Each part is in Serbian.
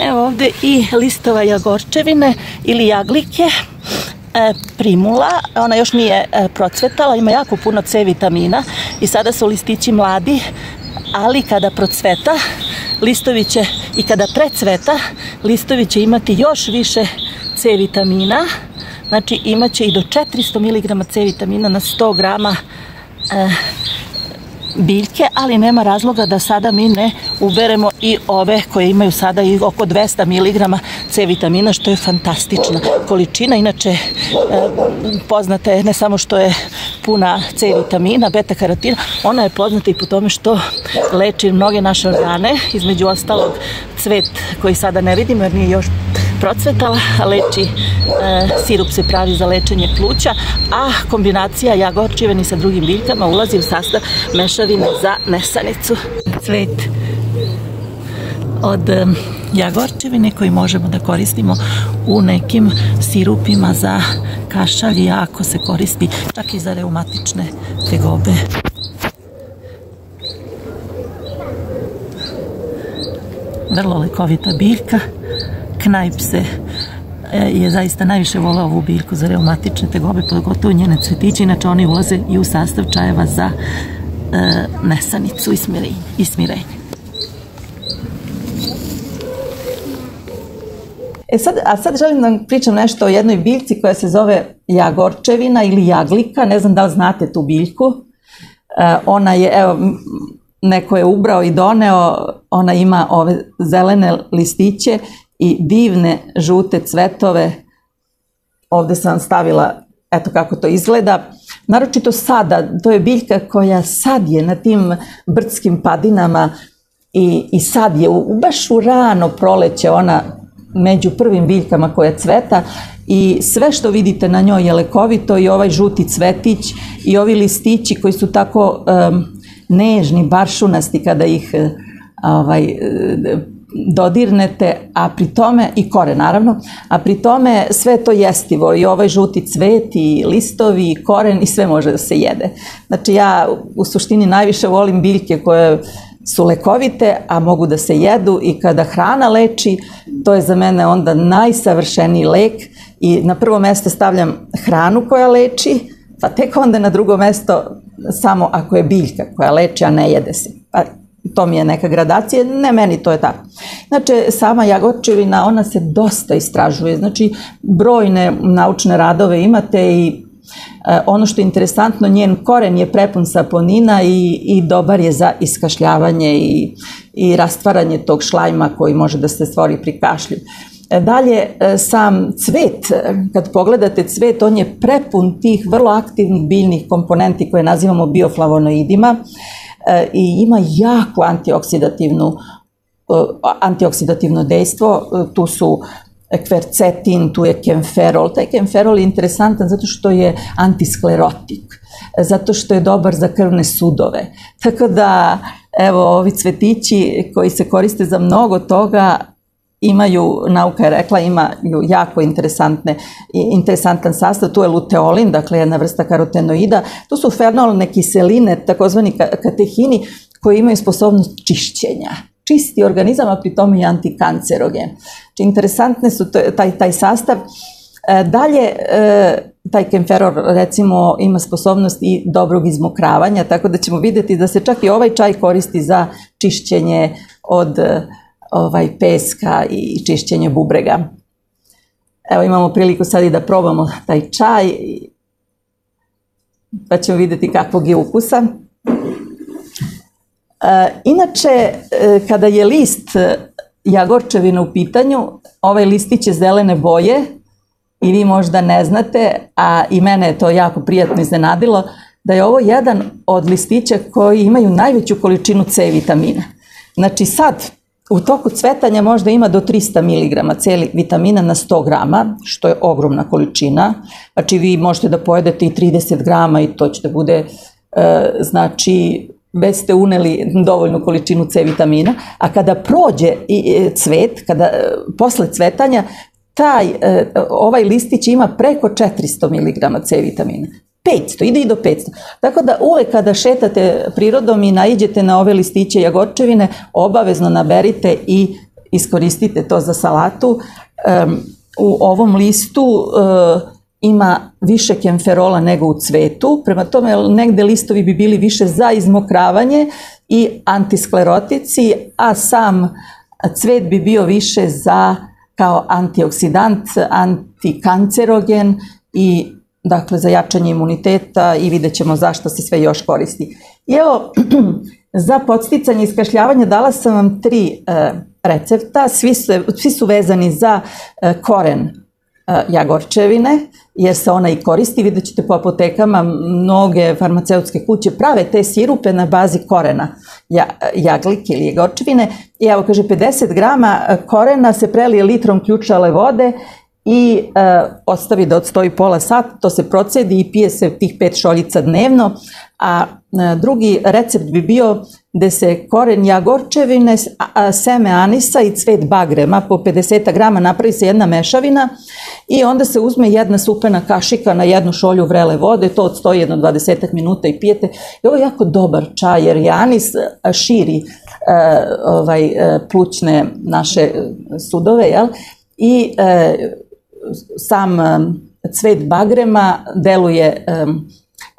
Evo ovde i listova jagorčevine ili jaglike. E, primula, ona još nije e, procvetala, ima jako puno C vitamina i sada su listići mladi, ali kada procveta, listovi će i kada precveta, listovi će imati još više C vitamina, znači imaće i do 400 mg C vitamina na 100 grama e, biljke, ali nema razloga da sada mi ne uberemo i ove koje imaju sada i oko 200 mg C vitamina, što je fantastična količina. Inače, e, poznata je ne samo što je puna C vitamina, beta karotina, ona je poznata i po tome što leči mnoge naše organe, između ostalog cvet koji sada ne vidimo jer nije još procvetala, leči, e, sirup se pravi za lečenje pluća, a kombinacija jagorčiveni sa drugim biljkama ulazi u sastav mešavine za nesanicu. Cvet od jagorčevine koji možemo da koristimo u nekim sirupima za kašalj i ako se koristi čak i za reumatične tegobe. Vrlo lekovita biljka Knajp se e, je zaista najviše volao ovu biljku za reumatične tegobe, pogotovo njene cvetiće, inače oni ulaze i u sastav čajeva za e, nesanicu i smirenje. I smirenje. E sad, a sad želim da vam pričam nešto o jednoj biljci koja se zove jagorčevina ili jaglika, ne znam da li znate tu biljku. E, ona je, evo, neko je ubrao i doneo, ona ima ove zelene listiće i divne žute cvetove. Ovde sam stavila eto kako to izgleda. Naročito sada, to je biljka koja sad je na tim brdskim padinama i, i sad je u, baš u rano proleće ona među prvim biljkama koja cveta i sve što vidite na njoj je lekovito i ovaj žuti cvetić i ovi listići koji su tako nežni, baršunasti kada ih ovaj, dodirnete, a pri tome, i kore naravno, a pri tome sve to jestivo i ovaj žuti cvet i listovi i koren i sve može da se jede. Znači ja u suštini najviše volim biljke koje su lekovite, a mogu da se jedu i kada hrana leči, to je za mene onda najsavršeniji lek i na prvo mesto stavljam hranu koja leči, pa tek onda na drugo mesto samo ako je biljka koja leči, a ne jede se. Pa to mi je neka gradacija, ne meni, to je tako. Znači, sama jagočevina, ona se dosta istražuje, znači, brojne naučne radove imate i ono što je interesantno, njen koren je prepun saponina i, i dobar je za iskašljavanje i, i rastvaranje tog šlajma koji može da se stvori pri kašlju. E, dalje, e, sam cvet, kad pogledate cvet, on je prepun tih vrlo aktivnih biljnih komponenti koje nazivamo bioflavonoidima, E, i ima jako antioksidativnu e, antioksidativno dejstvo, e, tu su kvercetin, tu je kemferol. Taj kemferol je interesantan zato što je antisklerotik, zato što je dobar za krvne sudove. Tako da, evo, ovi cvetići koji se koriste za mnogo toga, imaju, nauka je rekla, imaju jako interesantne, interesantan sastav, tu je luteolin, dakle jedna vrsta karotenoida, tu su fenolne kiseline, takozvani katehini, koji imaju sposobnost čišćenja čisti organizam, a pri tome i antikancerogen. Znači, interesantne su taj, taj sastav. E, dalje, e, taj kemferor recimo ima sposobnost i dobrog izmokravanja, tako da ćemo videti da se čak i ovaj čaj koristi za čišćenje od ovaj, peska i čišćenje bubrega. Evo imamo priliku sad i da probamo taj čaj, pa ćemo videti kakvog je ukusa. E, inače, e, kada je list jagorčevina u pitanju, ovaj listić je zelene boje i vi možda ne znate, a i mene je to jako prijatno iznenadilo, da je ovo jedan od listića koji imaju najveću količinu C vitamina. Znači sad, u toku cvetanja možda ima do 300 mg celi vitamina na 100 grama, što je ogromna količina. Znači vi možete da pojedete i 30 grama i to će da bude, e, znači, već ste uneli dovoljnu količinu C vitamina, a kada prođe i e, cvet, kada e, posle cvetanja, taj, ovaj listić ima preko 400 mg C vitamina. 500, ide i do 500. Tako da uvek kada šetate prirodom i naiđete na ove listiće jagorčevine, obavezno naberite i iskoristite to za salatu. U ovom listu ima više kemferola nego u cvetu, prema tome negde listovi bi bili više za izmokravanje i antisklerotici, a sam cvet bi bio više za kao antioksidant, antikancerogen i dakle za jačanje imuniteta i vidjet ćemo zašto se sve još koristi. I evo, za podsticanje iskašljavanja dala sam vam tri e, recepta, svi su, svi su vezani za e, koren e, jagorčevine, jer se ona i koristi. Vidjet ćete po apotekama, mnoge farmaceutske kuće prave te sirupe na bazi korena jaglike ili jagorčevine. I evo, kaže, 50 grama korena se prelije litrom ključale vode i e, ostavi da odstoji pola sata, to se procedi i pije se tih pet šoljica dnevno, a e, drugi recept bi bio da se koren jagorčevine, a, seme anisa i cvet bagrema po 50 grama napravi se jedna mešavina i onda se uzme jedna supena kašika na jednu šolju vrele vode, to odstoji jedno 20 minuta i pijete. I ovo je jako dobar čaj jer je anis širi e, ovaj, e, plućne naše sudove, jel? I e, sam cvet bagrema deluje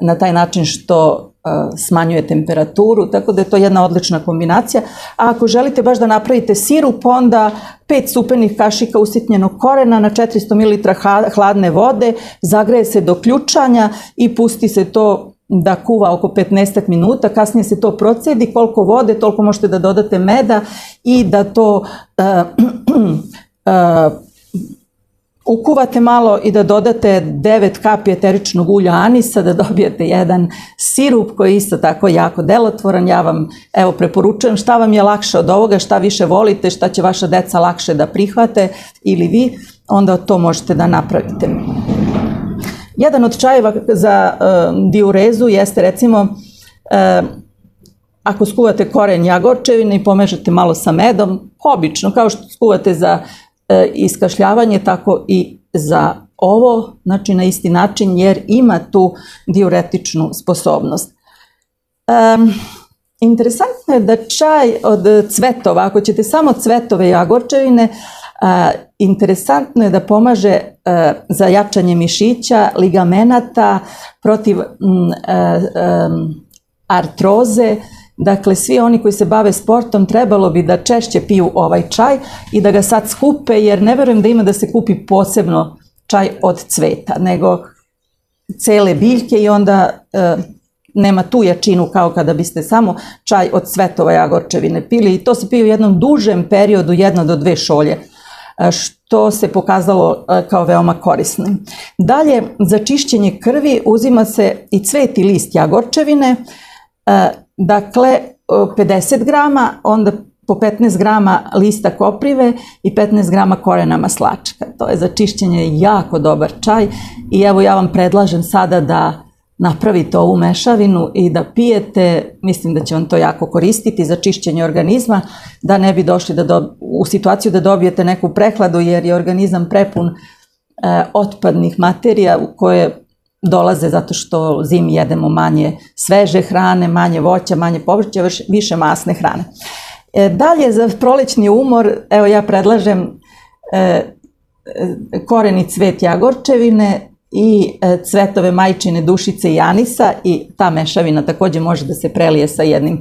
na taj način što e, smanjuje temperaturu, tako da je to jedna odlična kombinacija. A ako želite baš da napravite sirup, onda pet supenih kašika usitnjenog korena na 400 ml hladne vode, zagreje se do ključanja i pusti se to da kuva oko 15 minuta, kasnije se to procedi, koliko vode, toliko možete da dodate meda i da to uh, uh, ukuvate malo i da dodate 9 kapi eteričnog ulja anisa, da dobijete jedan sirup koji je isto tako jako delotvoran. Ja vam evo preporučujem šta vam je lakše od ovoga, šta više volite, šta će vaša deca lakše da prihvate ili vi, onda to možete da napravite. Jedan od čajeva za uh, diurezu jeste recimo uh, ako skuvate koren jagorčevine i pomežete malo sa medom, obično, kao što skuvate za e, iskašljavanje, tako i za ovo, znači na isti način, jer ima tu diuretičnu sposobnost. Interesantno je da čaj od cvetova, ako ćete samo cvetove jagorčevine, a, interesantno je da pomaže a, za jačanje mišića, ligamenata, protiv m, artroze, Dakle, svi oni koji se bave sportom trebalo bi da češće piju ovaj čaj i da ga sad skupe, jer ne verujem da ima da se kupi posebno čaj od cveta, nego cele biljke i onda e, nema tu jačinu kao kada biste samo čaj od cvetova jagorčevine pili i to se pije u jednom dužem periodu, jedno do dve šolje e, što se pokazalo e, kao veoma korisnim. Dalje, za čišćenje krvi uzima se i cvet i list jagorčevine, e, Dakle, 50 grama, onda po 15 grama lista koprive i 15 grama korena maslačka. To je za čišćenje jako dobar čaj i evo ja vam predlažem sada da napravite ovu mešavinu i da pijete, mislim da će vam to jako koristiti za čišćenje organizma, da ne bi došli da do, u situaciju da dobijete neku prehladu jer je organizam prepun e, otpadnih materija u koje dolaze zato što zimi jedemo manje sveže hrane, manje voća, manje povrća, više masne hrane. E, dalje, za prolećni umor, evo ja predlažem e, koreni cvet jagorčevine i e, cvetove majčine dušice i anisa i ta mešavina takođe može da se prelije sa jednim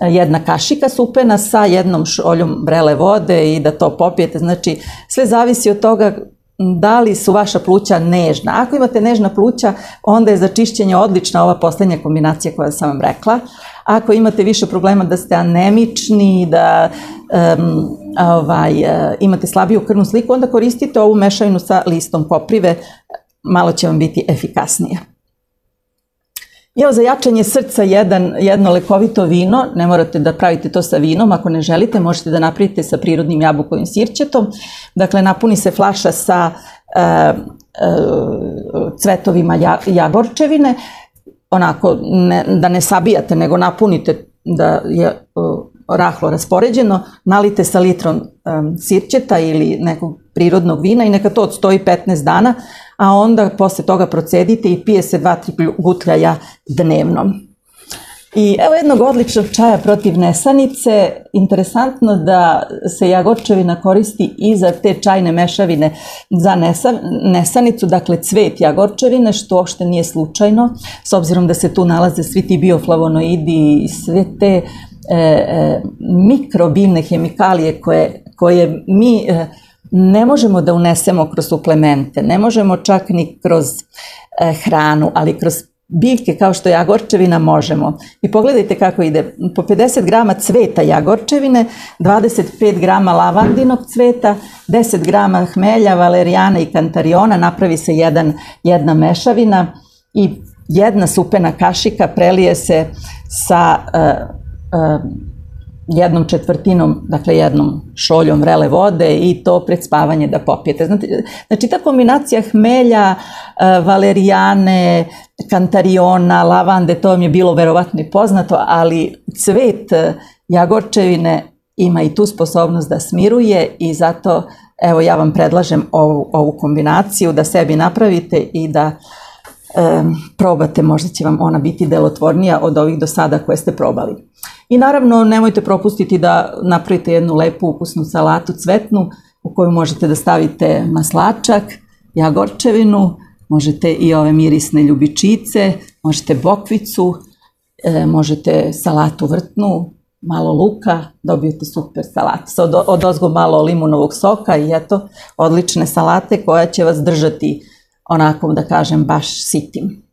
e, jedna kašika supena sa jednom šoljom vrele vode i da to popijete. Znači, sve zavisi od toga da li su vaša pluća nežna. Ako imate nežna pluća, onda je za čišćenje odlična ova poslednja kombinacija koja sam vam rekla. Ako imate više problema da ste anemični, da um, ovaj, uh, imate slabiju krvnu sliku, onda koristite ovu mešavinu sa listom koprive, malo će vam biti efikasnije. Evo za jačanje srca jedan, jedno lekovito vino, ne morate da pravite to sa vinom, ako ne želite možete da napravite sa prirodnim jabukovim sirćetom. Dakle, napuni se flaša sa e, e, cvetovima ja, jagorčevine, onako ne, da ne sabijate, nego napunite da je rahlo raspoređeno, nalite sa litrom um, sirćeta ili nekog prirodnog vina i neka to odstoji 15 dana, a onda posle toga procedite i pije se 2-3 gutljaja dnevno. I evo jednog odličnog čaja protiv nesanice. Interesantno da se jagorčevina koristi i za te čajne mešavine za nesa, nesanicu, dakle cvet jagorčevine, što uopšte nije slučajno, s obzirom da se tu nalaze svi ti bioflavonoidi i sve te e, e, hemikalije koje, koje mi e, ne možemo da unesemo kroz suplemente, ne možemo čak ni kroz e, hranu, ali kroz biljke kao što je jagorčevina možemo. I pogledajte kako ide. Po 50 grama cveta jagorčevine, 25 grama lavandinog cveta, 10 grama hmelja, valerijana i kantariona, napravi se jedan, jedna mešavina i jedna supena kašika prelije se sa uh, uh, jednom četvrtinom, dakle jednom šoljom vrele vode i to pred spavanje da popijete. Znači, znači ta kombinacija hmelja, e, valerijane, kantariona, lavande, to vam je bilo verovatno i poznato, ali cvet jagorčevine ima i tu sposobnost da smiruje i zato evo ja vam predlažem ovu, ovu kombinaciju da sebi napravite i da e, probate, možda će vam ona biti delotvornija od ovih do sada koje ste probali. I naravno nemojte propustiti da napravite jednu lepu ukusnu salatu cvetnu u koju možete da stavite maslačak, jagorčevinu, možete i ove mirisne ljubičice, možete bokvicu, e, možete salatu vrtnu, malo luka, dobijete super salatu. Od, od ozgo malo limunovog soka i eto, odlične salate koja će vas držati onako da kažem baš sitim.